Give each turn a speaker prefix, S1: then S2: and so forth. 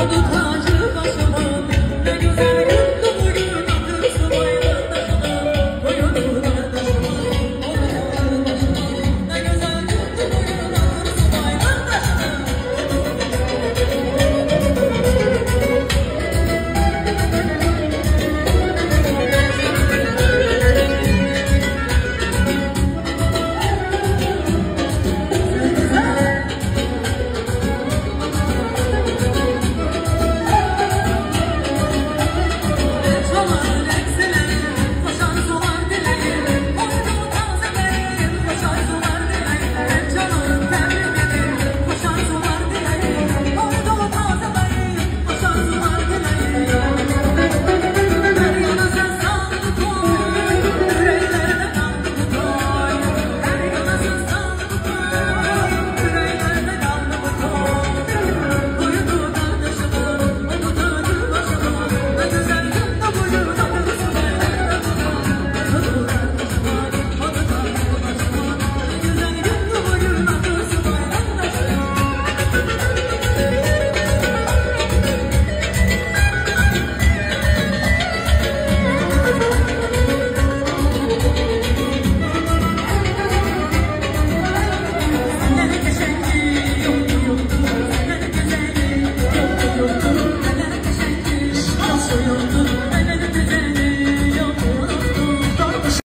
S1: 我不怕前方向后所有的